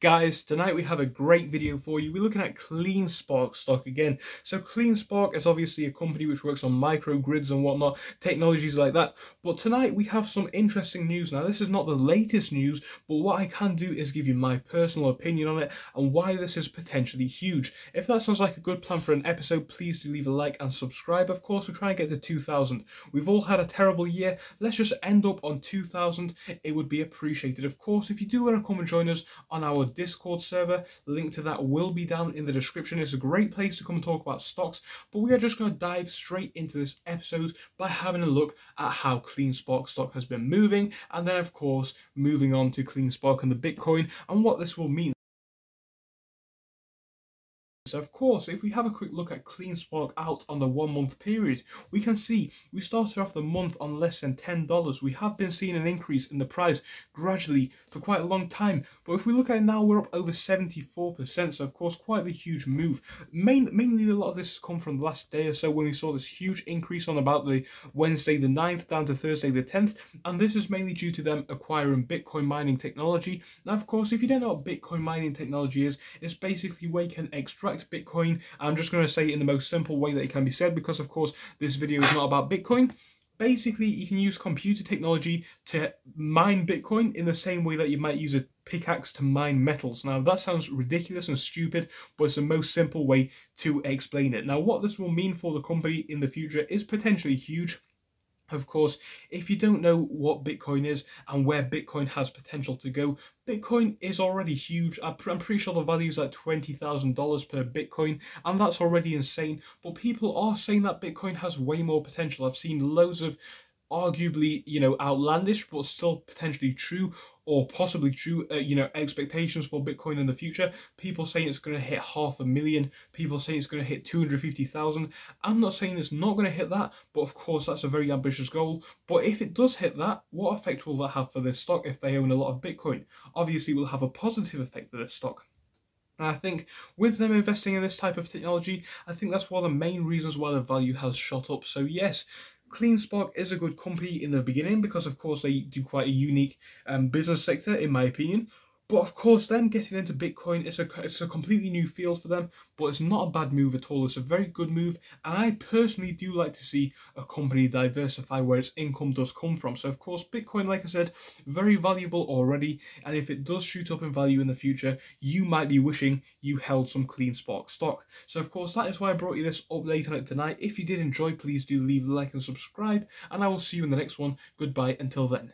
Guys, tonight we have a great video for you. We're looking at CleanSpark stock again. So CleanSpark is obviously a company which works on microgrids and whatnot, technologies like that. But tonight we have some interesting news. Now this is not the latest news, but what I can do is give you my personal opinion on it and why this is potentially huge. If that sounds like a good plan for an episode, please do leave a like and subscribe. Of course, we're trying to get to 2000. We've all had a terrible year. Let's just end up on 2000. It would be appreciated. Of course, if you do want to come and join us on our Discord server. Link to that will be down in the description. It's a great place to come and talk about stocks, but we are just going to dive straight into this episode by having a look at how CleanSpark stock has been moving, and then, of course, moving on to CleanSpark and the Bitcoin and what this will mean so of course, if we have a quick look at CleanSpark out on the one month period, we can see we started off the month on less than $10. We have been seeing an increase in the price gradually for quite a long time. But if we look at it now, we're up over 74%. So of course, quite a huge move. Main, mainly a lot of this has come from the last day or so when we saw this huge increase on about the Wednesday the 9th down to Thursday the 10th. And this is mainly due to them acquiring Bitcoin mining technology. Now, of course, if you don't know what Bitcoin mining technology is, it's basically where you can extract Bitcoin. I'm just going to say it in the most simple way that it can be said because, of course, this video is not about Bitcoin. Basically, you can use computer technology to mine Bitcoin in the same way that you might use a pickaxe to mine metals. Now, that sounds ridiculous and stupid, but it's the most simple way to explain it. Now, what this will mean for the company in the future is potentially huge. Of course, if you don't know what Bitcoin is and where Bitcoin has potential to go, Bitcoin is already huge. I'm pretty sure the value is like $20,000 per Bitcoin, and that's already insane. But people are saying that Bitcoin has way more potential. I've seen loads of arguably, you know, outlandish, but still potentially true or possibly true, uh, you know, expectations for Bitcoin in the future. People saying it's going to hit half a million. People saying it's going to hit 250,000. I'm not saying it's not going to hit that, but of course that's a very ambitious goal. But if it does hit that, what effect will that have for this stock if they own a lot of Bitcoin? Obviously, will have a positive effect for this stock. And I think with them investing in this type of technology, I think that's one of the main reasons why the value has shot up. So yes, CleanSpark is a good company in the beginning because, of course, they do quite a unique um, business sector, in my opinion. But of course, them getting into Bitcoin is a it's a completely new field for them. But it's not a bad move at all. It's a very good move, and I personally do like to see a company diversify where its income does come from. So of course, Bitcoin, like I said, very valuable already, and if it does shoot up in value in the future, you might be wishing you held some CleanSpark stock. So of course, that is why I brought you this update on it tonight. If you did enjoy, please do leave a like and subscribe, and I will see you in the next one. Goodbye until then.